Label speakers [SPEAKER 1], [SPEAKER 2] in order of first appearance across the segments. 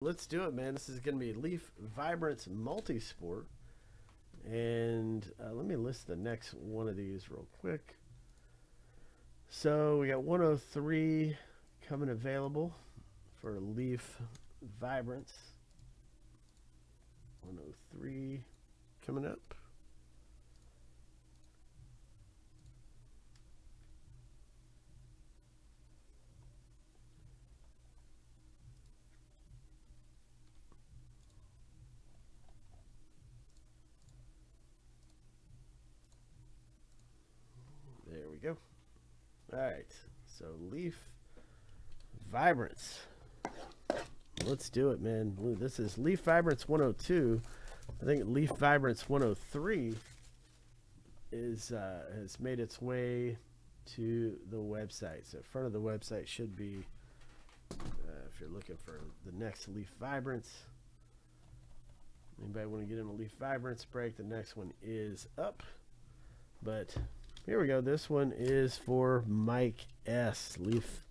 [SPEAKER 1] Let's do it, man. This is going to be Leaf Vibrance Multisport. And uh, let me list the next one of these real quick. So we got 103 coming available for Leaf Vibrance. 103 coming up. We go. All right, so Leaf Vibrance. Let's do it, man. This is Leaf Vibrance 102. I think Leaf Vibrance 103 is uh, has made its way to the website. So front of the website should be, uh, if you're looking for the next Leaf Vibrance. Anybody want to get in a Leaf Vibrance break? The next one is up. But here we go. This one is for Mike S. Leaf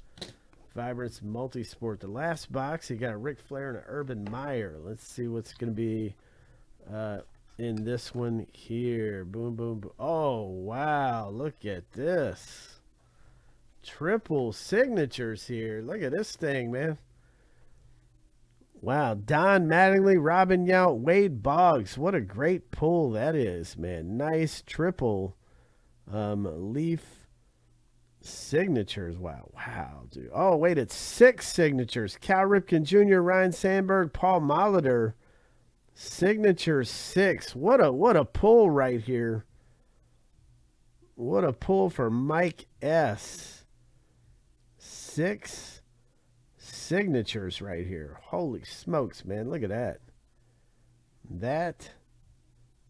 [SPEAKER 1] Vibrance Multisport. The last box, you got a Ric Flair and an Urban Meyer. Let's see what's going to be uh, in this one here. Boom, boom, boom. Oh, wow. Look at this. Triple signatures here. Look at this thing, man. Wow, Don Mattingly, Robin Yount, Wade Boggs. What a great pull that is, man. Nice triple um, Leaf signatures. Wow, wow, dude. Oh, wait, it's six signatures. Cal Ripken Jr., Ryne Sandberg, Paul Molitor. Signature six. What a what a pull right here. What a pull for Mike S. Six signatures right here. Holy smokes, man. Look at that. That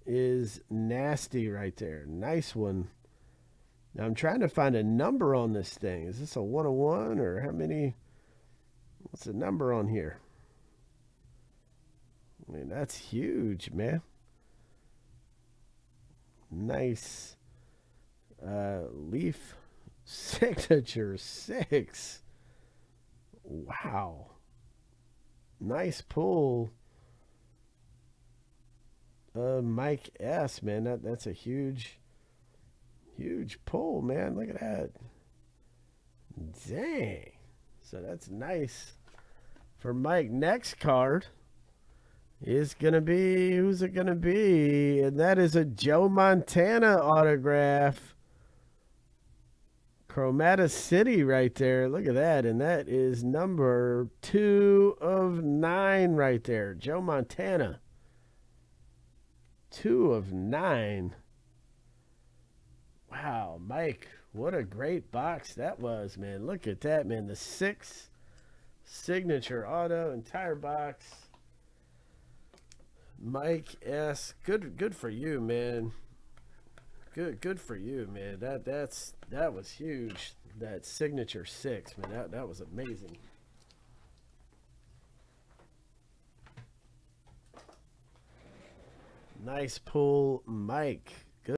[SPEAKER 1] is nasty right there. Nice one. Now I'm trying to find a number on this thing. Is this a 101 or how many? What's the number on here? I mean, that's huge, man. Nice uh, leaf signature six. Wow. Nice pull. Uh, Mike S, man, that, that's a huge Huge pull, man. Look at that. Dang. So that's nice for Mike. Next card is going to be, who's it going to be? And that is a Joe Montana autograph. Chromata City right there. Look at that. And that is number two of nine right there. Joe Montana. Two of nine. Wow, Mike, what a great box that was, man. Look at that, man. The six signature auto entire box. Mike S. Good good for you, man. Good good for you, man. That that's that was huge. That signature six, man. That that was amazing. Nice pull, Mike.